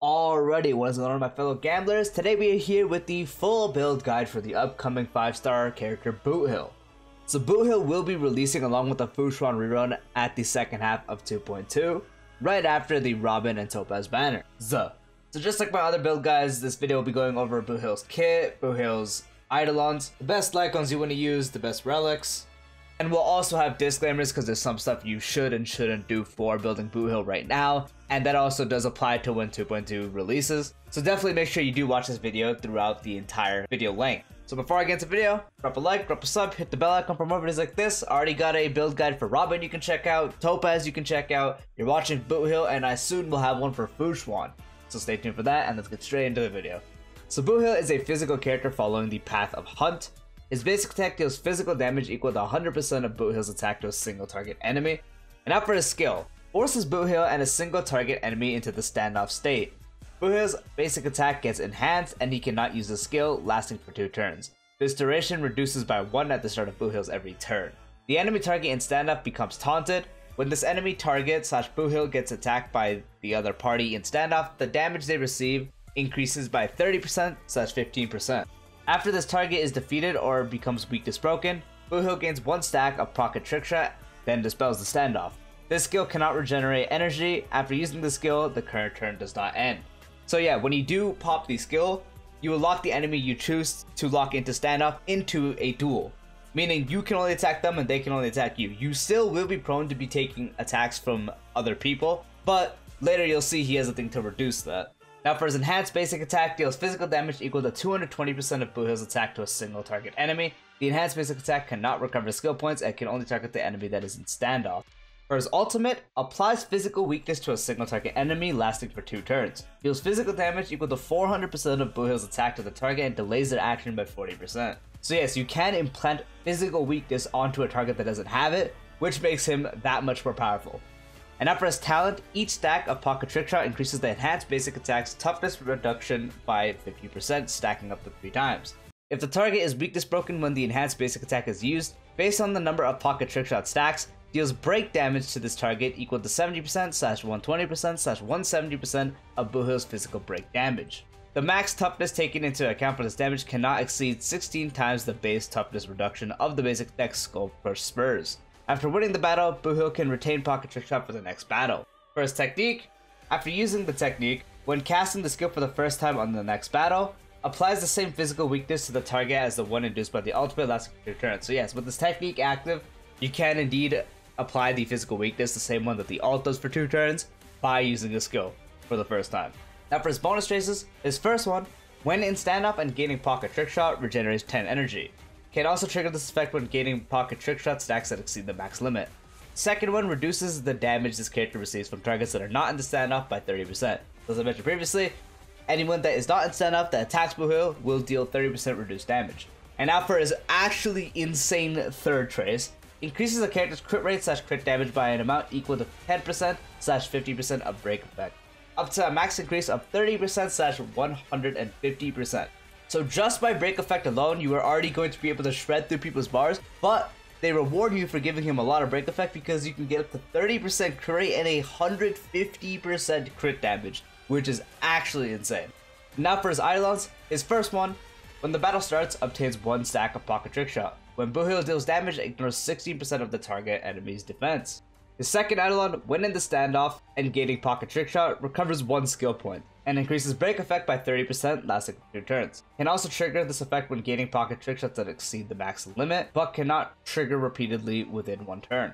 Alrighty, what is going on my fellow gamblers? Today we are here with the full build guide for the upcoming 5-star character Boothill. So Boothill will be releasing along with the Fu Xuan rerun at the second half of 2.2, right after the Robin and Topaz banner. So just like my other build guides, this video will be going over Boothill's kit, Boothill's Eidolons, the best light cones you want to use, the best relics, and we'll also have disclaimers because there's some stuff you should and shouldn't do for building Boothill right now. And that also does apply to when 2.2 releases. So definitely make sure you do watch this video throughout the entire video length. So before I get into the video, drop a like, drop a sub, hit the bell icon for more videos like this. I already got a build guide for Robin you can check out, Topaz you can check out. You're watching Boothill, and I soon will have one for Fu Xuan. So stay tuned for that and let's get straight into the video. So Boothill is a physical character following the path of Hunt. His basic attack deals physical damage equal to 100% of Boothill's attack to a single target enemy. And now for his skill, forces Boothill and a single target enemy into the standoff state. Boothill's basic attack gets enhanced and he cannot use the skill, lasting for 2 turns. This duration reduces by 1 at the start of Boothill's every turn. The enemy target in standoff becomes taunted. When this enemy target slash Boothill gets attacked by the other party in standoff, the damage they receive increases by 30% slash 15%. After this target is defeated or becomes weakness broken, Boothill gains one stack of Pocket Trick Shot, then dispels the standoff. This skill cannot regenerate energy. After using the skill, the current turn does not end. So yeah, when you do pop the skill, you will lock the enemy you choose to lock into standoff into a duel. Meaning you can only attack them and they can only attack you. You still will be prone to be taking attacks from other people, but later you'll see he has a thing to reduce that. Now for his enhanced basic attack, deals physical damage equal to 220% of Boothill's attack to a single target enemy. The enhanced basic attack cannot recover skill points and can only target the enemy that is in standoff. For his ultimate, applies physical weakness to a single target enemy lasting for 2 turns. Deals physical damage equal to 400% of Boothill's attack to the target and delays their action by 40%. So yes, you can implant physical weakness onto a target that doesn't have it, which makes him that much more powerful. And after his talent, each stack of Pocket Trick Shot increases the enhanced basic attack's toughness reduction by 50%, stacking up to 3 times. If the target is weakness broken when the enhanced basic attack is used, based on the number of Pocket Trick Shot stacks, deals break damage to this target equal to 70% slash 120% slash 170% of Boothill's physical break damage. The max toughness taken into account for this damage cannot exceed 16 times the base toughness reduction of the basic deck scope for Spurs. After winning the battle, Boothill can retain Pocket Trick Shot for the next battle. For his technique, after using the technique, when casting the skill for the first time on the next battle, applies the same physical weakness to the target as the one induced by the ultimate last turns. So yes, with this technique active, you can indeed apply the physical weakness, the same one that the alt does for two turns, by using the skill for the first time. Now for his bonus traces, his first one, when in standoff and gaining pocket trick shot, regenerates 10 energy. Can also trigger this effect when gaining pocket trick shot stacks that exceed the max limit. Second one reduces the damage this character receives from targets that are not in the standoff by 30%. As I mentioned previously, anyone that is not in standoff that attacks Boothill will deal 30% reduced damage. And now for his actually insane third trace, increases the character's crit rate slash crit damage by an amount equal to 10% slash 50% of break effect, up to a max increase of 30% slash 150%. So just by break effect alone, you are already going to be able to shred through people's bars, but they reward you for giving him a lot of break effect because you can get up to 30% crit and 150% crit damage, which is actually insane. Now for his Eidolons, his first one, when the battle starts, obtains one stack of Pocket Trick Shot. When Boothill deals damage, ignores 16% of the target enemy's defense. His second Eidolon, when in the standoff and gaining Pocket Trick Shot, recovers one skill point and increases break effect by 30% lasting 2 turns. Can also trigger this effect when gaining pocket trick shots that exceed the max limit, but cannot trigger repeatedly within one turn.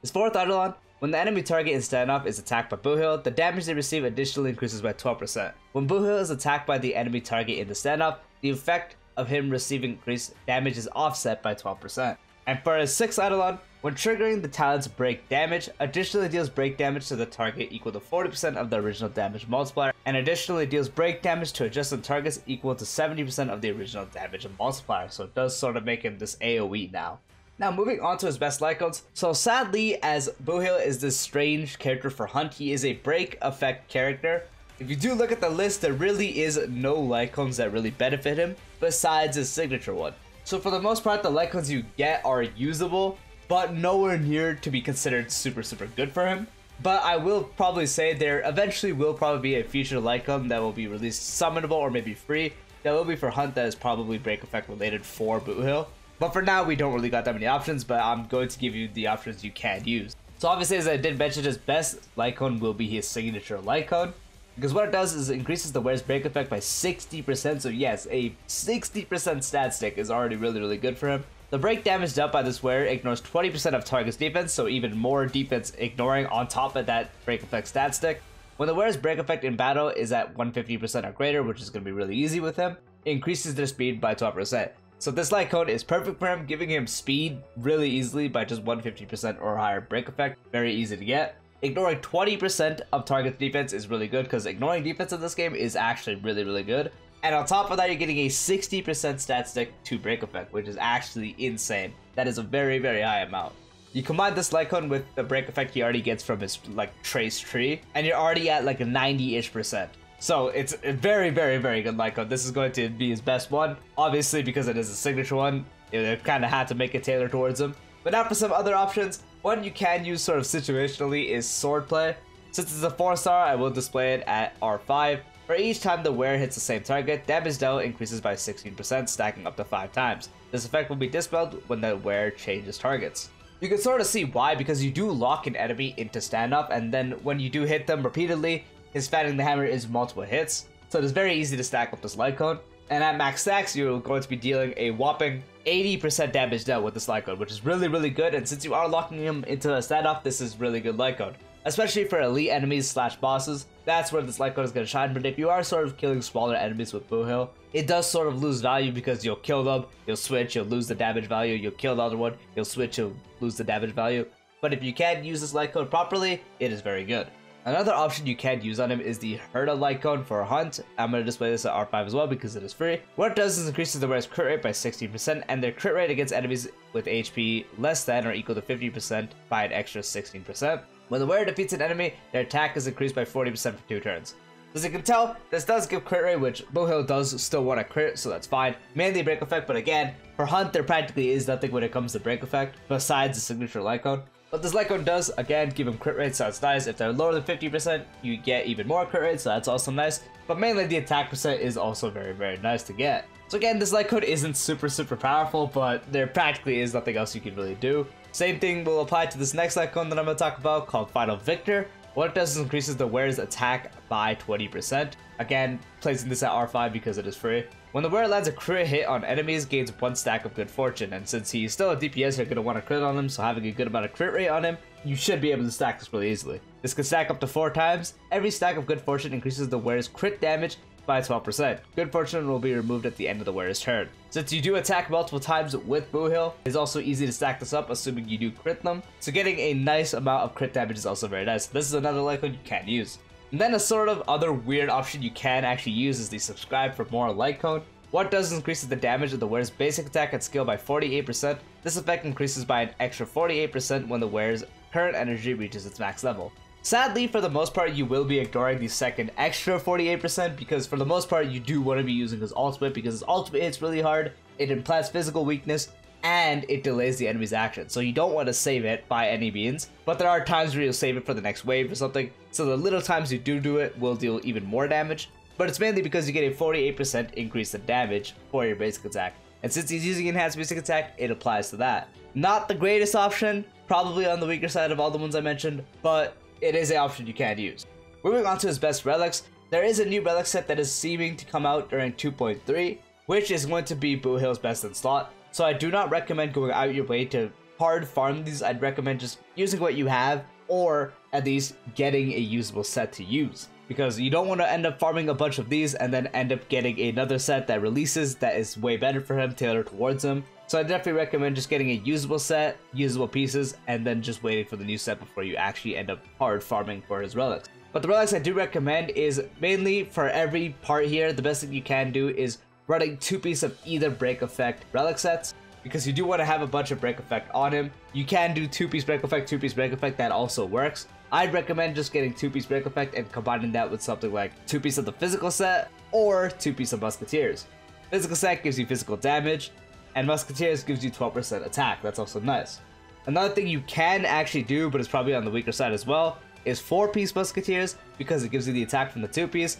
His fourth Eidolon, when the enemy target in standoff is attacked by Boothill, the damage they receive additionally increases by 12%. When Boothill is attacked by the enemy target in the standoff, the effect of him receiving increased damage is offset by 12%. And for his sixth Eidolon, when triggering the talent's break damage, additionally deals break damage to the target equal to 40% of the original damage multiplier, and additionally deals break damage to adjacent targets equal to 70% of the original damage multiplier, so it does sort of make him this AoE now. Now moving on to his best light cones. So sadly, as Boothill is this strange character for Hunt, he is a break effect character. If you do look at the list, there really is no light cones that really benefit him, besides his signature one. So for the most part, the light cones you get are usable, but nowhere near to be considered super, super good for him. But I will probably say there eventually will probably be a future light cone that will be released summonable or maybe free. That will be for Hunt that is probably Break Effect related for Boothill. But for now, we don't really got that many options, but I'm going to give you the options you can use. So obviously, as I did mention, his best light cone will be his signature light cone. Because what it does is it increases the wear's break effect by 60%, so yes, a 60% stat stick is already really, really good for him. The break damage dealt by this wear ignores 20% of target's defense, so even more defense ignoring on top of that break effect stat stick. When the wear's break effect in battle is at 150% or greater, which is going to be really easy with him, it increases their speed by 12%. So this light cone is perfect for him, giving him speed really easily by just 150% or higher break effect. Very easy to get. Ignoring 20% of target's defense is really good because ignoring defense in this game is actually really, really good. And on top of that, you're getting a 60% stat stick to break effect, which is actually insane. That is a very, very high amount. You combine this light cone with the break effect he already gets from his like trace tree, and you're already at like a 90-ish percent. So it's a very, very, very good light cone. This is going to be his best one. Obviously, because it is a signature one, it kind of had to make it tailored towards him. But now for some other options, one you can use sort of situationally is Swordplay. Since it's a 4 star, I will display it at R5. For each time the wearer hits the same target, damage dealt increases by 16%, stacking up to 5 times. This effect will be dispelled when the wearer changes targets. You can sort of see why, because you do lock an enemy into standoff, and then when you do hit them repeatedly, his Fanning the Hammer is multiple hits, so it is very easy to stack up this light cone. And at max stacks, you're going to be dealing a whopping 80% damage dealt with this light cone, which is really, really good. And since you are locking him into a standoff, this is really good light cone. Especially for elite enemies slash bosses, that's where this light cone is going to shine. But if you are sort of killing smaller enemies with Boothill, it does sort of lose value because you'll kill them, you'll switch, you'll lose the damage value, you'll kill the other one, you'll switch, you'll lose the damage value. But if you can use this light cone properly, it is very good. Another option you can use on him is the Herta light Lycone for a hunt. I'm going to display this at R5 as well because it is free. What it does is increases the wearer's crit rate by 16% and their crit rate against enemies with HP less than or equal to 50% by an extra 16%. When the wearer defeats an enemy, their attack is increased by 40% for two turns. As you can tell, this does give crit rate, which Boothill does still want to crit, so that's fine. Mainly break effect, but again, for Hunt, there practically is nothing when it comes to break effect, besides the signature light cone. What this light cone does, again, give him crit rate, so it's nice. If they're lower than 50%, you get even more crit rate, so that's also nice. But mainly the attack percent is also very, very nice to get. So again, this light cone isn't super, super powerful, but there practically is nothing else you can really do. Same thing will apply to this next icon that I'm going to talk about called Final Victor. What it does is increases the wearer's attack by 20%. Again, placing this at R5 because it is free. When the wearer lands a crit hit on enemies, gains one stack of good fortune, and since he's still a DPS, you're going to want to crit on him, so having a good amount of crit rate on him, you should be able to stack this really easily. This can stack up to 4 times. Every stack of good fortune increases the wearer's crit damage by 12%. Good fortune will be removed at the end of the wearer's turn. Since you do attack multiple times with Boothill, it's also easy to stack this up assuming you do crit them. So getting a nice amount of crit damage is also very nice. This is another light cone you can use. And then a sort of other weird option you can actually use is the subscribe for more light cone. What does increases the damage of the wearer's basic attack and skill by 48%. This effect increases by an extra 48% when the wearer's current energy reaches its max level. Sadly, for the most part, you will be ignoring the second extra 48% because for the most part, you do want to be using his ultimate because his ultimate hits really hard, it implants physical weakness, and it delays the enemy's action. So you don't want to save it by any means, but there are times where you'll save it for the next wave or something. So the little times you do do it will deal even more damage, but it's mainly because you get a 48% increase in damage for your basic attack. And since he's using enhanced basic attack, it applies to that. Not the greatest option, probably on the weaker side of all the ones I mentioned, but it is an option you can use. Moving on to his best relics, there is a new relic set that is seeming to come out during 2.3, which is going to be Boothill's best in slot. So I do not recommend going out your way to hard farm these. I'd recommend just using what you have or at least getting a usable set to use. Because you don't want to end up farming a bunch of these and then end up getting another set that releases that is way better for him, tailored towards him. So I definitely recommend just getting a usable set, usable pieces, and then just waiting for the new set before you actually end up hard farming for his relics. But the relics I do recommend is mainly for every part here, the best thing you can do is running two pieces of either break effect relic sets because you do want to have a bunch of break effect on him. You can do two piece break effect, two piece break effect, that also works. I'd recommend just getting two piece break effect and combining that with something like two piece of the physical set or two piece of musketeers. Physical set gives you physical damage, and musketeers gives you 12% attack. That's also nice. Another thing you can actually do, but it's probably on the weaker side as well, is 4-piece Musketeers because it gives you the attack from the 2-piece.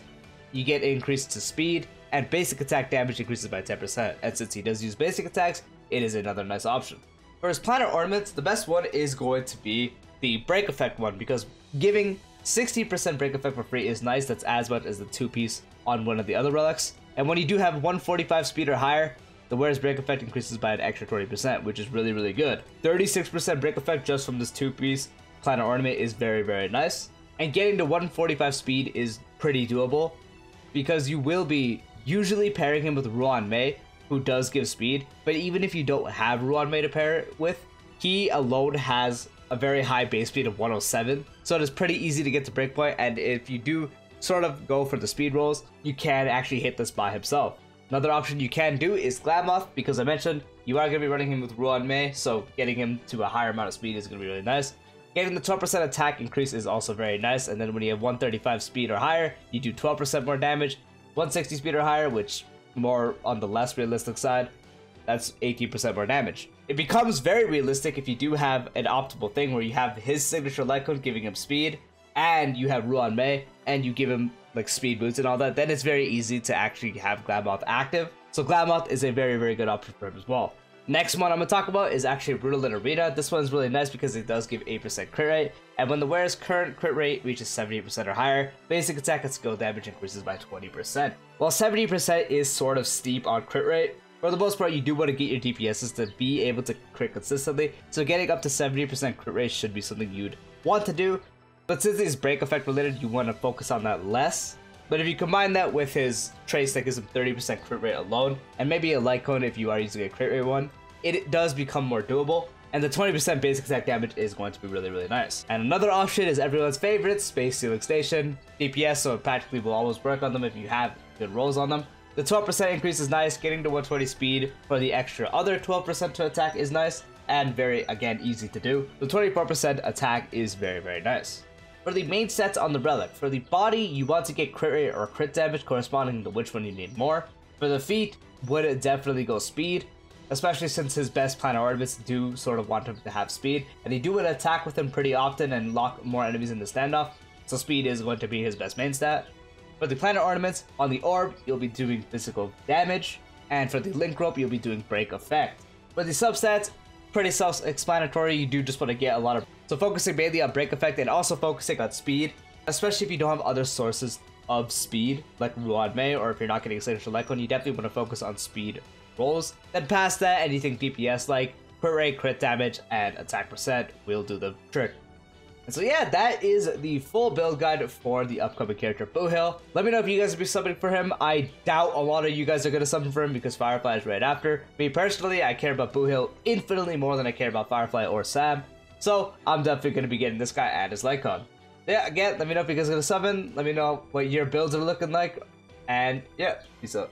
You get increased to speed, and basic attack damage increases by 10%. And since he does use basic attacks, it is another nice option. For his planet ornaments, the best one is going to be the break effect one because giving 60% break effect for free is nice. That's as much as the two piece on one of the other relics. And when you do have 145 speed or higher, the wearer's break effect increases by an extra 20%, which is really, really good. 36% break effect just from this two piece planet ornament is very, very nice. And getting to 145 speed is pretty doable because you will be usually pairing him with Ruan Mei, who does give speed. But even if you don't have Ruan Mei to pair it with, he alone has a very high base speed of 107. So it is pretty easy to get to breakpoint. And if you do sort of go for the speed rolls, you can actually hit this by himself. Another option you can do is Glamoth, because I mentioned you are going to be running him with Ruan Mei, so getting him to a higher amount of speed is going to be really nice. Getting the 12% attack increase is also very nice, and then when you have 135 speed or higher, you do 12% more damage. 160 speed or higher, which more on the less realistic side, that's 18% more damage. It becomes very realistic if you do have an optimal thing where you have his signature cone giving him speed, and you have Ruan Mei, and you give him like speed boots and all that, then it's very easy to actually have Glamoth active. So Glamoth is a very, very good option for him as well. Next one I'm going to talk about is actually Rutilant Arena. This one's really nice because it does give 8% crit rate, and when the wearer's current crit rate reaches 70% or higher, basic attack and skill damage increases by 20%. While 70% is sort of steep on crit rate, for the most part you do want to get your DPSs to be able to crit consistently, so getting up to 70% crit rate should be something you'd want to do, but since it's break effect related, you want to focus on that less. But if you combine that with his trace that gives him 30% crit rate alone, and maybe a light cone if you are using a crit rate one, it does become more doable. And the 20% basic attack damage is going to be really, really nice. And another option is everyone's favorite, Space Sealing Station. DPS, so it practically will always work on them if you have good rolls on them. The 12% increase is nice, getting to 120 speed for the extra other 12% to attack is nice, and very, again, easy to do. The 24% attack is very, very nice. For the main sets on the relic, for the body, you want to get crit rate or crit damage corresponding to which one you need more. For the feet, would definitely go speed, especially since his best planet ornaments do sort of want him to have speed, and they do an attack with him pretty often and lock more enemies in the standoff, so speed is going to be his best main stat. For the planet ornaments, on the orb, you'll be doing physical damage, and for the link rope, you'll be doing break effect. For the substats, pretty self-explanatory, you do just want to get a lot of... So focusing mainly on break effect and also focusing on speed, especially if you don't have other sources of speed, like Ruan Mei, or if you're not getting signature one, you definitely want to focus on speed rolls. Then past that, anything DPS like crit rate, crit damage, and attack percent will do the trick. And so yeah, that is the full build guide for the upcoming character Boothill. Let me know if you guys will be summoning for him. I doubt a lot of you guys are going to summon for him because Firefly is right after. Me personally, I care about Boothill infinitely more than I care about Firefly or Sam. So I'm definitely going to be getting this guy and his light cone. Yeah, again, let me know if you guys are going to summon. Let me know what your builds are looking like. And yeah, peace out.